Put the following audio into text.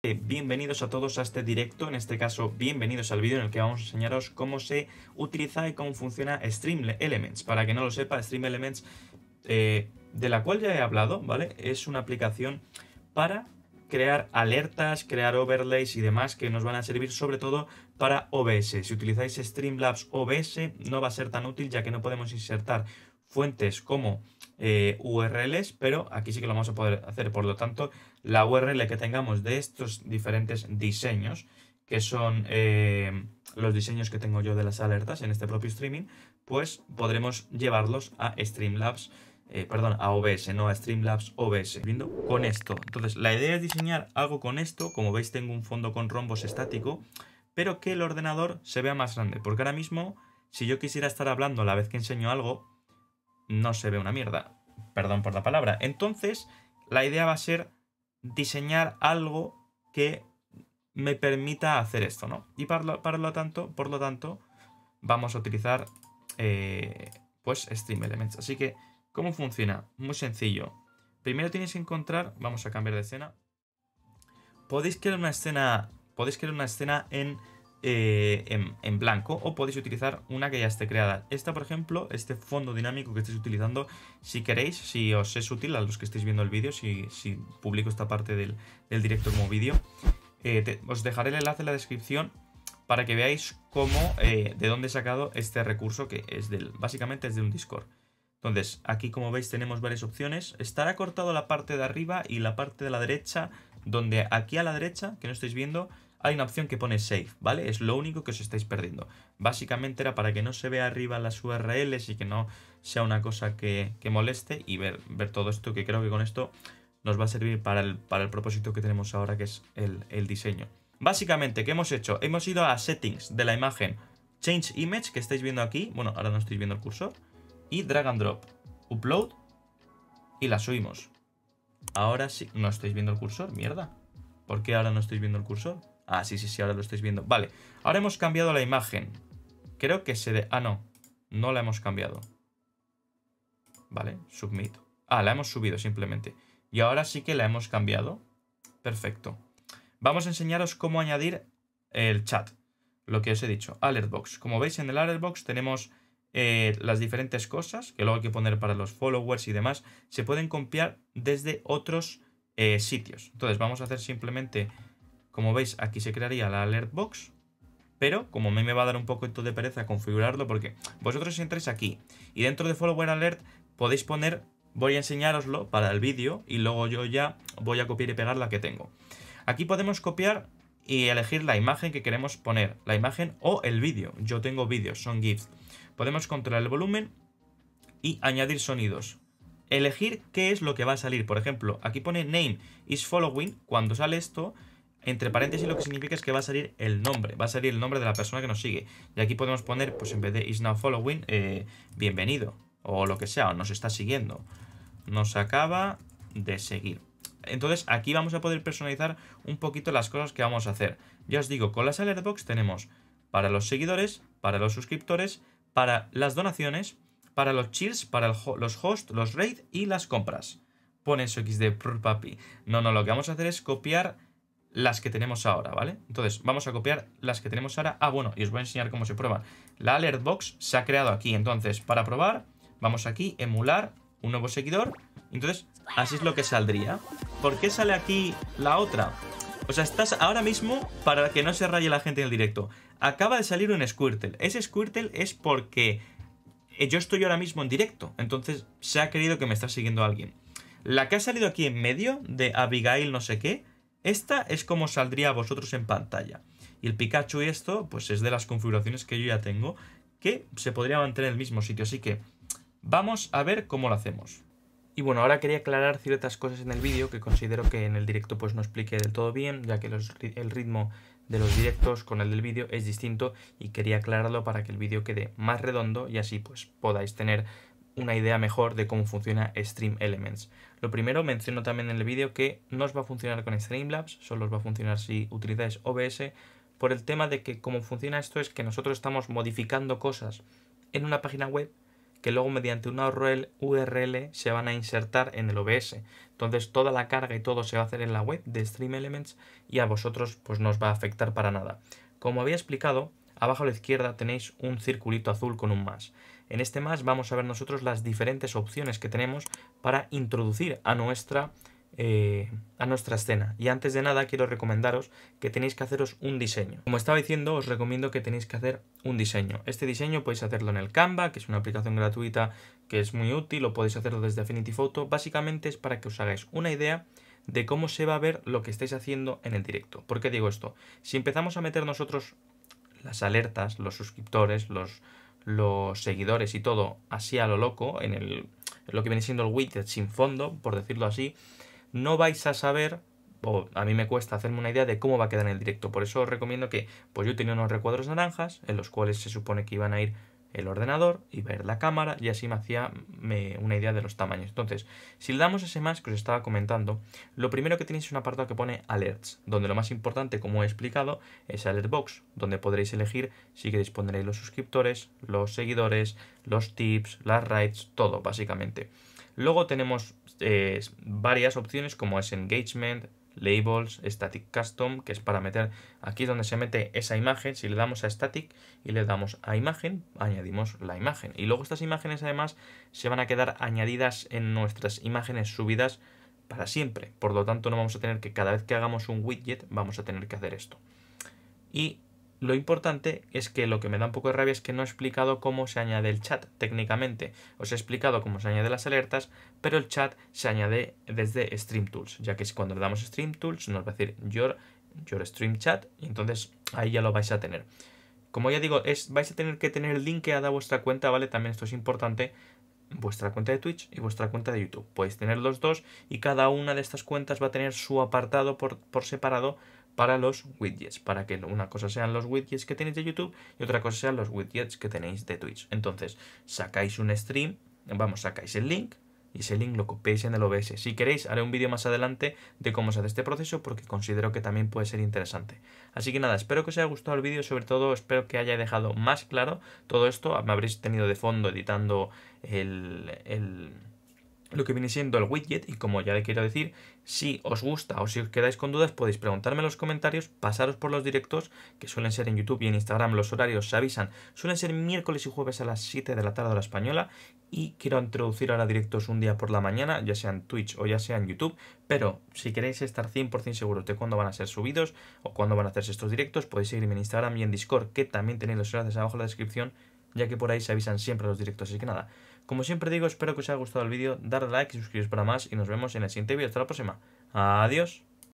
Bienvenidos a todos a este directo, en este caso bienvenidos al vídeo en el que vamos a enseñaros cómo se utiliza y cómo funciona Stream Elements. Para que no lo sepa, Stream Elements, eh, de la cual ya he hablado, ¿vale? Es una aplicación para crear alertas, crear overlays y demás que nos van a servir sobre todo para OBS. Si utilizáis Streamlabs OBS no va a ser tan útil ya que no podemos insertar fuentes como eh, URLs, pero aquí sí que lo vamos a poder hacer. Por lo tanto, la URL que tengamos de estos diferentes diseños, que son eh, los diseños que tengo yo de las alertas en este propio streaming, pues podremos llevarlos a Streamlabs, eh, perdón, a OBS, no a Streamlabs OBS. Viendo con esto. Entonces, la idea es diseñar algo con esto. Como veis, tengo un fondo con rombos estático, pero que el ordenador se vea más grande. Porque ahora mismo, si yo quisiera estar hablando la vez que enseño algo, no se ve una mierda. Perdón por la palabra. Entonces, la idea va a ser diseñar algo que me permita hacer esto, ¿no? Y para lo, tanto, por lo tanto, vamos a utilizar eh, pues Stream Elements. Así que, ¿cómo funciona? Muy sencillo. Primero tienes que encontrar, vamos a cambiar de escena. Podéis crear una escena, podéis crear una escena en eh, en, blanco o podéis utilizar una que ya esté creada. Esta, por ejemplo, este fondo dinámico que estéis utilizando, si queréis, si os es útil a los que estéis viendo el vídeo, si, publico esta parte del, directo como vídeo, eh, os dejaré el enlace en la descripción para que veáis cómo, eh, de dónde he sacado este recurso que es del, básicamente es de un Discord. Entonces, aquí como veis tenemos varias opciones. Estará cortado la parte de arriba y la parte de la derecha, donde aquí a la derecha, que no estáis viendo, hay una opción que pone Save, ¿vale? Es lo único que os estáis perdiendo. Básicamente era para que no se vea arriba las URLs y que no sea una cosa que, moleste y ver, ver, todo esto, que creo que con esto nos va a servir para el, para el propósito que tenemos ahora, que es el, el diseño. Básicamente, ¿qué hemos hecho? Hemos ido a Settings de la imagen Change Image, que estáis viendo aquí. Bueno, ahora no estáis viendo el cursor. Y Drag and Drop. Upload. Y la subimos. Ahora sí. ¿No estáis viendo el cursor? Mierda. ¿Por qué ahora no estáis viendo el cursor? Ah, sí, sí, sí, ahora lo estáis viendo. Vale, ahora hemos cambiado la imagen. Creo que se de... Ah, no. No la hemos cambiado. Vale, submit. Ah, la hemos subido simplemente. Y ahora sí que la hemos cambiado. Perfecto. Vamos a enseñaros cómo añadir el chat. Lo que os he dicho. Alertbox. Como veis en el Alertbox tenemos eh, las diferentes cosas que luego hay que poner para los followers y demás. Se pueden copiar desde otros eh, sitios. Entonces vamos a hacer simplemente como veis, aquí se crearía la alert box, pero como a mí me va a dar un poco de pereza configurarlo, porque vosotros entráis aquí y dentro de follower alert podéis poner, voy a enseñároslo para el vídeo y luego yo ya voy a copiar y pegar la que tengo. Aquí podemos copiar y elegir la imagen que queremos poner, la imagen o el vídeo. Yo tengo vídeos, son GIFs. Podemos controlar el volumen y añadir sonidos. Elegir qué es lo que va a salir. Por ejemplo, aquí pone name is following. Cuando sale esto, entre paréntesis lo que significa es que va a salir el nombre, va a salir el nombre de la persona que nos sigue. Y aquí podemos poner, pues en vez de is now following, eh, bienvenido, o lo que sea, o nos está siguiendo. Nos acaba de seguir. Entonces aquí vamos a poder personalizar un poquito las cosas que vamos a hacer. Ya os digo, con las alertbox tenemos para los seguidores, para los suscriptores, para las donaciones, para los cheers, para los hosts, los raids y las compras. Pone eso XD, papi. No, no, lo que vamos a hacer es copiar las que tenemos ahora, ¿vale? Entonces, vamos a copiar las que tenemos ahora. Ah, bueno, y os voy a enseñar cómo se prueba. La alert box se ha creado aquí. Entonces, para probar, vamos aquí, emular un nuevo seguidor. Entonces, así es lo que saldría. ¿Por qué sale aquí la otra? O sea, estás ahora mismo, para que no se raye la gente en el directo, acaba de salir un Squirtle. Ese Squirtle es porque yo estoy ahora mismo en directo. Entonces, se ha querido que me está siguiendo alguien. La que ha salido aquí en medio, de Abigail no sé qué, esta es como saldría a vosotros en pantalla. Y el Pikachu y esto, pues es de las configuraciones que yo ya tengo, que se podría mantener en el mismo sitio. Así que vamos a ver cómo lo hacemos. Y bueno, ahora quería aclarar ciertas cosas en el vídeo que considero que en el directo pues no expliqué del todo bien, ya que el ritmo de los directos con el del vídeo es distinto y quería aclararlo para que el vídeo quede más redondo y así pues podáis tener una idea mejor de cómo funciona Stream Elements. Lo primero, menciono también en el vídeo que no os va a funcionar con Streamlabs, solo os va a funcionar si utilizáis OBS, por el tema de que cómo funciona esto es que nosotros estamos modificando cosas en una página web que luego mediante una URL se van a insertar en el OBS. Entonces toda la carga y todo se va a hacer en la web de Stream Elements y a vosotros pues no os va a afectar para nada. Como había explicado, abajo a la izquierda tenéis un circulito azul con un más. En este más vamos a ver nosotros las diferentes opciones que tenemos para introducir a nuestra eh, a nuestra escena. Y antes de nada quiero recomendaros que tenéis que haceros un diseño. Como estaba diciendo, os recomiendo que tenéis que hacer un diseño. Este diseño podéis hacerlo en el Canva, que es una aplicación gratuita que es muy útil, o podéis hacerlo desde Affinity Photo. Básicamente es para que os hagáis una idea de cómo se va a ver lo que estáis haciendo en el directo. ¿Por qué digo esto? Si empezamos a meter nosotros las alertas, los suscriptores, los, los seguidores y todo así a lo loco, en el, lo que viene siendo el widget sin fondo, por decirlo así, no vais a saber, o a mí me cuesta hacerme una idea de cómo va a quedar en el directo. Por eso os recomiendo que, pues yo tenía unos recuadros naranjas en los cuales se supone que iban a ir el ordenador, a ir la cámara y así me hacía una idea de los tamaños. Entonces, si le damos ese más que os estaba comentando, lo primero que tenéis es un apartado que pone alerts, donde lo más importante, como he explicado, es alert box, donde podréis elegir si queréis poner los suscriptores, los seguidores, los tips, las rights, todo básicamente. Luego tenemos eh, varias opciones como es Engagement, Labels, Static Custom, que es para meter aquí donde se mete esa imagen. Si le damos a Static y le damos a Imagen, añadimos la imagen. Y luego estas imágenes además se van a quedar añadidas en nuestras imágenes subidas para siempre. Por lo tanto no vamos a tener que cada vez que hagamos un widget vamos a tener que hacer esto. Y lo importante es que lo que me da un poco de rabia es que no he explicado cómo se añade el chat técnicamente. Os he explicado cómo se añade las alertas, pero el chat se añade desde Stream Tools, ya que cuando le damos Stream Tools nos va a decir your, your Stream Chat y entonces ahí ya lo vais a tener. Como ya digo, es, vais a tener que tener linkeada vuestra cuenta, ¿vale? También esto es importante vuestra cuenta de Twitch y vuestra cuenta de YouTube. Podéis tener los dos y cada una de estas cuentas va a tener su apartado por, por separado para los widgets, para que una cosa sean los widgets que tenéis de YouTube y otra cosa sean los widgets que tenéis de Twitch. Entonces, sacáis un stream, vamos, sacáis el link y ese link lo copiáis en el OBS. Si queréis, haré un vídeo más adelante de cómo se hace este proceso porque considero que también puede ser interesante. Así que nada, espero que os haya gustado el vídeo, sobre todo espero que haya dejado más claro todo esto. Me habréis tenido de fondo editando el, el lo que viene siendo el widget y como ya le quiero decir, si os gusta o si os quedáis con dudas podéis preguntarme en los comentarios, pasaros por los directos que suelen ser en YouTube y en Instagram, los horarios se avisan, suelen ser miércoles y jueves a las 7 de la tarde hora española y quiero introducir ahora directos un día por la mañana, ya sea en Twitch o ya sea en YouTube, pero si queréis estar 100% seguros de cuándo van a ser subidos o cuándo van a hacerse estos directos, podéis seguirme en Instagram y en Discord, que también tenéis los enlaces abajo en la descripción, ya que por ahí se avisan siempre los directos, así que nada, como siempre digo, espero que os haya gustado el vídeo, darle like y suscribiros para más y nos vemos en el siguiente vídeo. Hasta la próxima. Adiós.